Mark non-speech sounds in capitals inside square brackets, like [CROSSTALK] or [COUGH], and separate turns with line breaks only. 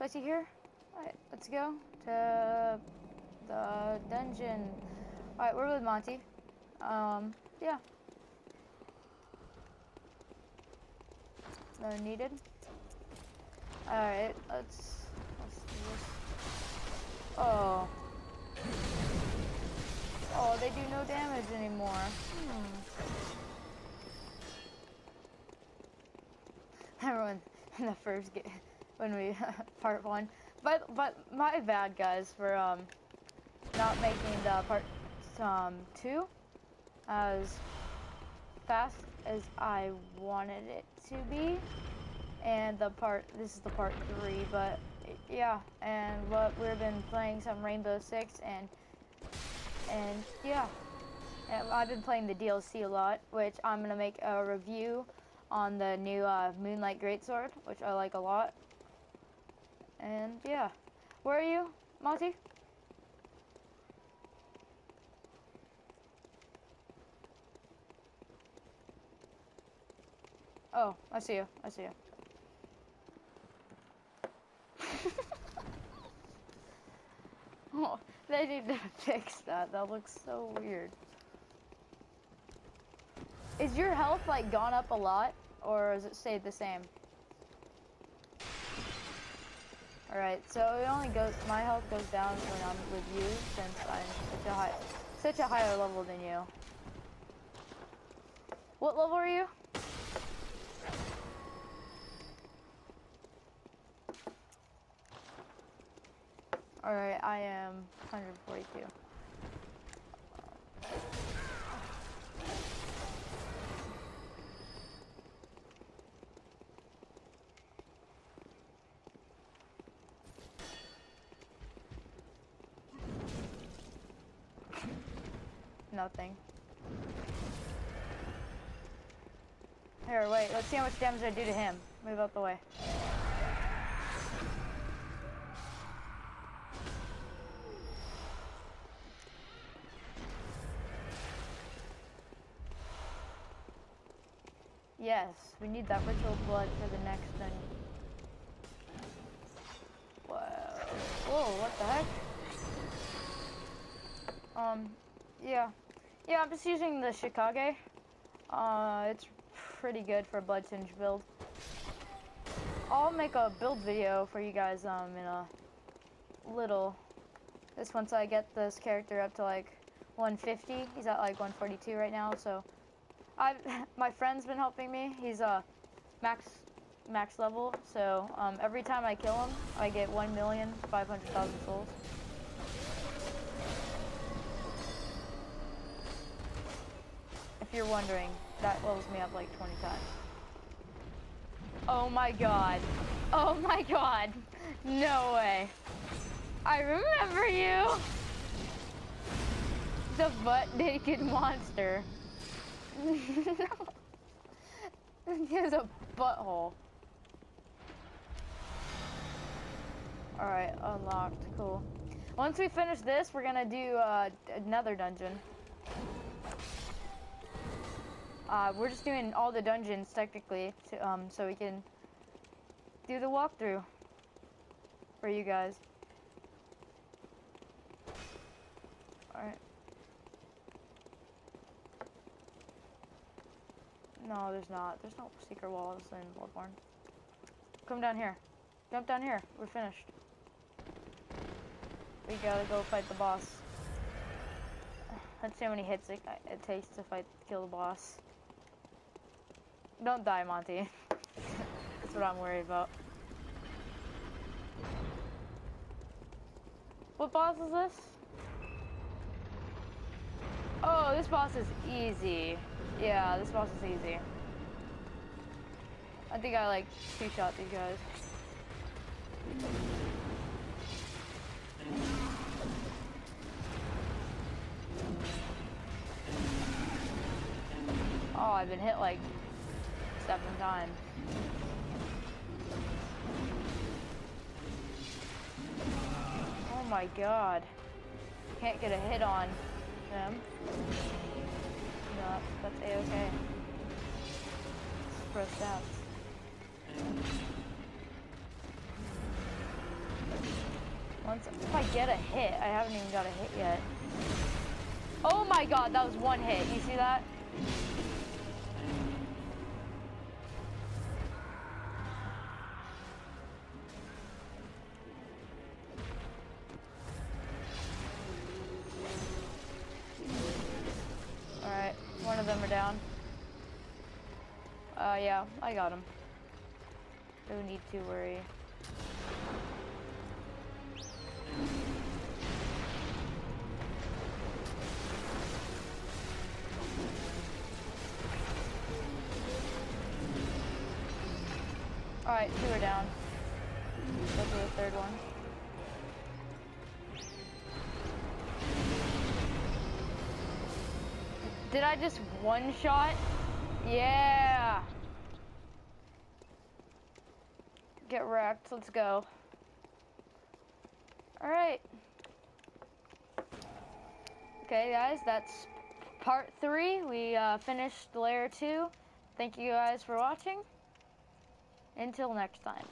Spicy here? Alright, let's go to the dungeon. Alright, we're with Monty. Um, yeah. No needed. Alright, let's, let's do this. Oh. Oh, they do no damage anymore. Hmm. [LAUGHS] Everyone in the first game when we [LAUGHS] part one. But but my bad guys for um not making the part um two as fast as I wanted it to be. And the part this is the part three, but yeah, and what we've been playing some Rainbow Six and and yeah. And I've been playing the DLC a lot, which I'm gonna make a review on the new uh, Moonlight Greatsword, which I like a lot. And yeah, where are you, Monty? Oh, I see you. I see you. [LAUGHS] oh, they need to [LAUGHS] fix that. That looks so weird. Is your health like gone up a lot, or has it stayed the same? Alright, so it only goes, my health goes down when I'm with you, since I'm such a high, such a higher level than you. What level are you? Alright, I am 142. Nothing. Here, wait, let's see how much damage I do to him. Move out the way. Yes, we need that ritual blood for the next thing. Whoa. Whoa, what the heck? Um, yeah. Yeah, I'm just using the Chikage. Uh, it's pretty good for a Blood Tinge build. I'll make a build video for you guys um, in a little. This once I get this character up to like 150. He's at like 142 right now, so I [LAUGHS] my friend's been helping me. He's a uh, max max level, so um, every time I kill him, I get 1,500,000 souls. If you're wondering, that levels me up like 20 times. Oh my god. Oh my god. No way. I remember you! The butt naked monster. no. He has a butthole. Alright, unlocked. Cool. Once we finish this, we're gonna do uh, another dungeon. Uh, we're just doing all the dungeons technically, to, um, so we can do the walkthrough for you guys. Alright. No, there's not. There's no secret walls in Bloodborne. Come down here. Jump down here. We're finished. We gotta go fight the boss. [SIGHS] Let's see how many hits it, it takes to fight, kill the boss. Don't die, Monty. [LAUGHS] That's what I'm worried about. What boss is this? Oh, this boss is easy. Yeah, this boss is easy. I think I like two-shot these guys. Oh, I've been hit like seven times. Oh my god. Can't get a hit on them. No, that's a-okay. Pro stats. Once, if I get a hit, I haven't even got a hit yet. Oh my god, that was one hit. You see that? Down. Uh, yeah, I got him. No need to worry. Alright, two are down. Go for the third one. Did I just one shot? Yeah. Get wrecked. Let's go. Alright. Okay, guys, that's part three. We uh, finished layer two. Thank you guys for watching. Until next time.